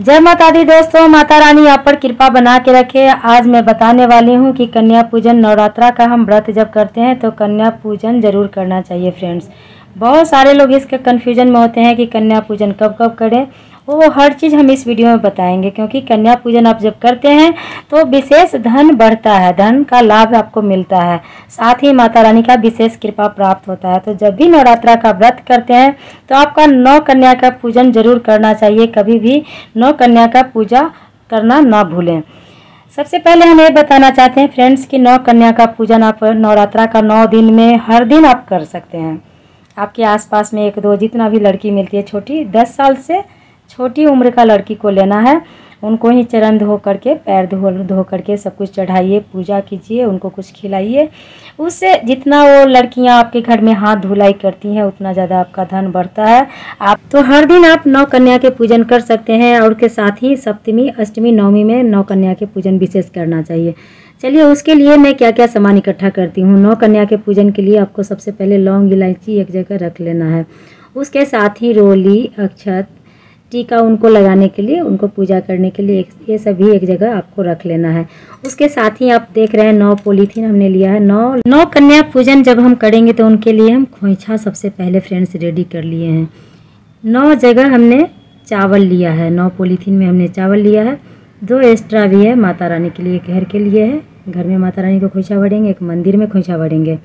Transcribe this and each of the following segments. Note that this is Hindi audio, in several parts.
जय माता दी दोस्तों, माता रानी आप पर कृपा बना के रखे। आज मैं बताने वाली हूँ कि कन्या पूजन नवरात्रा का हम व्रत जब करते हैं तो कन्या पूजन ज़रूर करना चाहिए फ्रेंड्स बहुत सारे लोग इसके कन्फ्यूज़न में होते हैं कि कन्या पूजन कब कब करें। वो हर चीज़ हम इस वीडियो में बताएँगे, क्योंकि कन्या पूजन आप जब करते हैं तो विशेष धन बढ़ता है, धन का लाभ आपको मिलता है। साथ ही माता रानी का विशेष कृपा प्राप्त होता है। तो जब भी नवरात्रा का व्रत करते हैं तो आपका नौ कन्या का पूजन ज़रूर करना चाहिए, कभी भी नौ कन्या का पूजा करना ना भूलें। सबसे पहले हम ये बताना चाहते हैं, फ्रेंड्स, कि नौ कन्या का पूजन आप नवरात्रा का नौ दिन में हर दिन आप कर सकते हैं। आपके आसपास में एक दो जितना भी लड़की मिलती है, छोटी, दस साल से छोटी उम्र का लड़की को लेना है। उनको ही चरण धो करके, पैर धो धो करके सब कुछ चढ़ाइए, पूजा कीजिए, उनको कुछ खिलाइए। उससे जितना वो लड़कियाँ आपके घर में हाथ धुलाई करती हैं, उतना ज़्यादा आपका धन बढ़ता है। आप तो हर दिन आप नौ कन्या के पूजन कर सकते हैं और के साथ ही सप्तमी, अष्टमी, नवमी में नौ कन्या के पूजन विशेष करना चाहिए। चलिए, उसके लिए मैं क्या क्या सामान इकट्ठा करती हूँ? नौ कन्या के पूजन के लिए आपको सबसे पहले लौंग, इलायची एक जगह रख लेना है। उसके साथ ही रोली, अक्षत टीका उनको लगाने के लिए, उनको पूजा करने के लिए ये सभी एक जगह आपको रख लेना है। उसके साथ ही आप देख रहे हैं नौ पोलीथीन हमने लिया है। नौ नौ कन्या पूजन जब हम करेंगे तो उनके लिए हम खोइछा सबसे पहले फ्रेंड्स रेडी कर लिए हैं। नौ जगह हमने चावल लिया है। नौ पोलीथीन में हमने चावल लिया है। दो एक्स्ट्रा भी है माता रानी के लिए घर के लिए है। घर में माता रानी को खोइछा भरेंगे एक मंदिर में खोइछा भरेंगे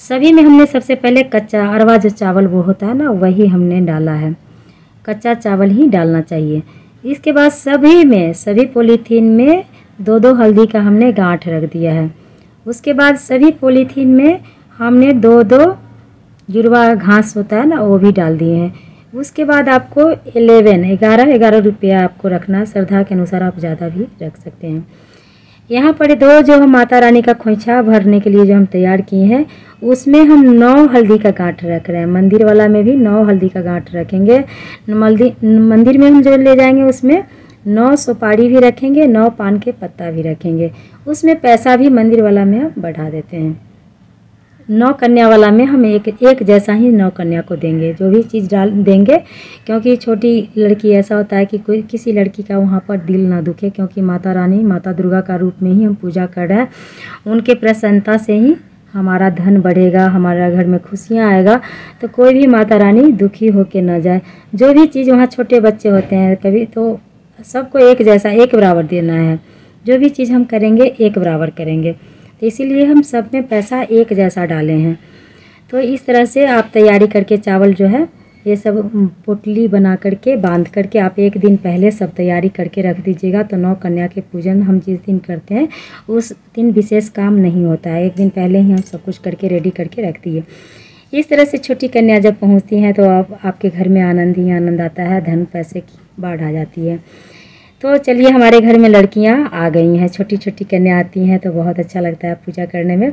सभी में हमने सबसे पहले कच्चा अरवा जो चावल वो होता है ना, वही हमने डाला है। कच्चा चावल ही डालना चाहिए। इसके बाद सभी में, सभी पॉलीथीन में दो दो हल्दी का हमने गांठ रख दिया है। उसके बाद सभी पॉलीथीन में हमने दो दो जुड़वा घास होता है ना, वो भी डाल दिए हैं। उसके बाद आपको एलेवन ग्यारह ग्यारह रुपया आपको रखना, श्रद्धा के अनुसार आप ज़्यादा भी रख सकते हैं। यहाँ पर दो जो हम माता रानी का खोइछा भरने के लिए जो हम तैयार किए हैं, उसमें हम नौ हल्दी का गांठ रख रहे हैं। मंदिर वाला में भी नौ हल्दी का गांठ रखेंगे। मंदिर में हम जो ले जाएँगे उसमें नौ सुपारी भी रखेंगे, नौ पान के पत्ता भी रखेंगे। उसमें पैसा भी मंदिर वाला में बढ़ा देते हैं। नौ कन्या वाला में हम एक एक जैसा ही नौ कन्या को देंगे। जो भी चीज़ डाल, देंगे, क्योंकि छोटी लड़की, ऐसा होता है कि कोई, किसी लड़की का वहाँ पर दिल ना दुखे, क्योंकि माता रानी, माता दुर्गा का रूप में ही हम पूजा कर रहे हैं। उनके प्रसन्नता से ही हमारा धन बढ़ेगा, हमारा घर में खुशियाँ आएगा तो कोई भी माता रानी दुखी होके ना जाए। जो भी चीज़ वहाँ छोटे बच्चे होते हैं, कभी तो सबको एक जैसा, एक बराबर देना है। जो भी चीज़ हम करेंगे, एक बराबर करेंगे। तो इसीलिए हम सब में पैसा एक जैसा डाले हैं। तो इस तरह से आप तैयारी करके चावल जो है, ये सब पोटली बना करके, बाँध करके आप एक दिन पहले सब तैयारी करके रख दीजिएगा तो नौ कन्या के पूजन हम जिस दिन करते हैं, उस दिन विशेष काम नहीं होता है। एक दिन पहले ही हम सब कुछ करके रेडी करके रख दिए। इस तरह से छोटी कन्या जब पहुँचती हैं तो आप, आपके घर में आनंद ही आनंद आता है, धन पैसे की बाढ़ आ जाती है। तो चलिए हमारे घर में लड़कियाँ आ गई हैं छोटी छोटी कन्या आती हैं तो बहुत अच्छा लगता है पूजा करने में।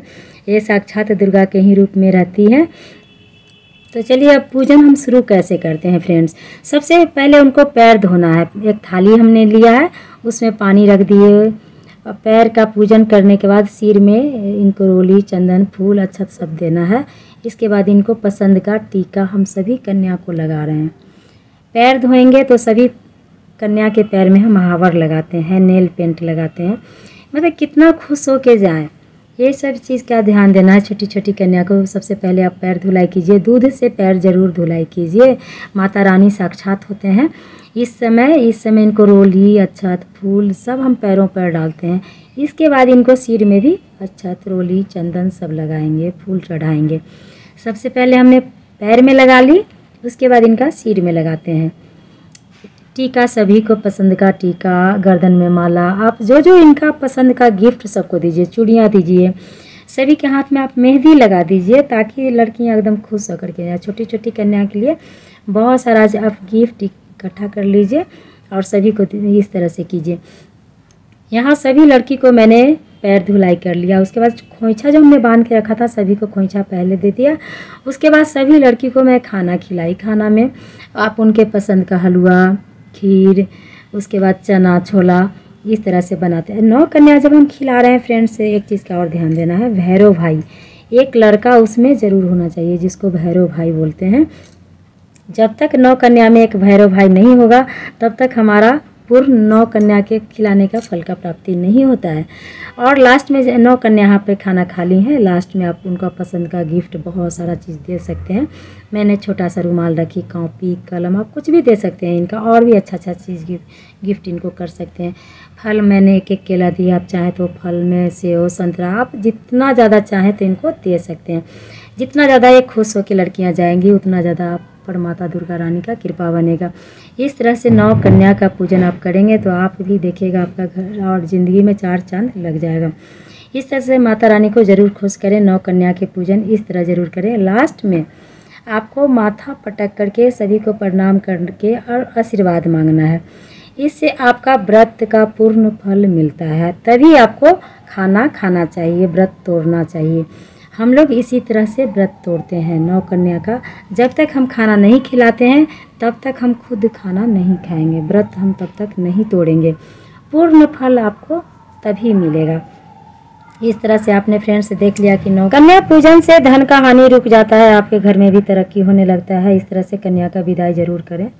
ये साक्षात दुर्गा के ही रूप में रहती हैं। तो चलिए अब पूजन हम शुरू कैसे करते हैं फ्रेंड्स? सबसे पहले उनको पैर धोना है। एक थाली हमने लिया है, उसमें पानी रख दिए। पैर का पूजन करने के बाद सिर में इनको रोली, चंदन, फूल अच्छा सब देना है। इसके बाद इनको पसंद का टीका हम सभी कन्या को लगा रहे हैं। पैर धोएँगे तो सभी कन्या के पैर में हम हावर लगाते हैं, नेल पेंट लगाते हैं। मतलब कितना खुश हो के जाए। ये सब चीज़ का ध्यान देना है छोटी छोटी कन्या को सबसे पहले आप पैर धुलाई कीजिए, दूध से पैर ज़रूर धुलाई कीजिए। माता रानी साक्षात होते हैं। इस समय इस समय इनको रोली अच्छत फूल सब हम पैरों पर डालते हैं। इसके बाद इनको सिर में भी अच्छत रोली, चंदन सब लगाएँगे, फूल चढ़ाएँगे। सबसे पहले हमने पैर में लगा ली, उसके बाद इनका सिर में लगाते हैं। टीका, सभी को पसंद का टीका, गर्दन में माला। आप जो जो इनका पसंद का गिफ्ट सबको दीजिए, चूड़ियाँ दीजिए, सभी के हाथ में आप मेहंदी लगा दीजिए ताकि लड़कियाँ एकदम खुश होकर के जाए। छोटी छोटी कन्या के लिए बहुत सारा आप गिफ्ट इकट्ठा कर लीजिए और सभी को इस तरह से कीजिए। यहाँ सभी लड़की को मैंने पैर धुलाई कर लिया। उसके बाद खोइछा जो हमने बाँध के रखा था, सभी को खोइछा पहले दे दिया। उसके बाद सभी लड़की को मैं खाना खिलाई। खाना में आप उनके पसंद का हलवा खीर, उसके बाद चना, छोला, इस तरह से बनाते हैं। नौ कन्या जब हम खिला रहे हैं फ्रेंड्स से, एक चीज़ का और ध्यान देना है, भैरव भाई। एक लड़का उसमें ज़रूर होना चाहिए, जिसको भैरव भाई बोलते हैं। जब तक नौ कन्या में एक भैरव भाई नहीं होगा, तब तक हमारा पूर्ण नौ कन्या के खिलाने का फल का प्राप्ति नहीं होता है। और लास्ट में नौ कन्या यहाँ पे खाना खा ली हैं लास्ट में आप उनका पसंद का गिफ्ट बहुत सारा चीज़ दे सकते हैं। मैंने छोटा सा रुमाल रखी कॉपी कलम, आप कुछ भी दे सकते हैं, इनका और भी अच्छा अच्छा चीज़ गिफ्ट गिफ्ट इनको कर सकते हैं। फल मैंने एक एक केला दिया, आप चाहें तो फल में सेव, संतरा, आप जितना ज़्यादा चाहें तो इनको दे सकते हैं। जितना ज़्यादा ये खुश होकर लड़कियाँ जाएँगी, उतना ज़्यादा आप पर माता दुर्गा रानी का कृपा बनेगा। इस तरह से नौ कन्या का पूजन आप करेंगे तो आप भी देखिएगा आपका घर और ज़िंदगी में चार चाँद लग जाएगा। इस तरह से माता रानी को ज़रूर खुश करें, नौ कन्या के पूजन इस तरह ज़रूर करें। लास्ट में आपको माथा पटक करके सभी को प्रणाम करके और आशीर्वाद मांगना है। इससे आपका व्रत का पूर्ण फल मिलता है। तभी आपको खाना खाना चाहिए, व्रत तोड़ना चाहिए। हम लोग इसी तरह से व्रत तोड़ते हैं नौ कन्या का। जब तक हम खाना नहीं खिलाते हैं, तब तक हम खुद खाना नहीं खाएँगे। व्रत हम तब तक नहीं तोड़ेंगे। पूर्ण फल आपको तभी मिलेगा। इस तरह से आपने फ्रेंड्स देख लिया कि नौ कन्या पूजन से धन का हानि रुक जाता है, आपके घर में भी तरक्की होने लगता है। इस तरह से कन्या का विदाई ज़रूर करें।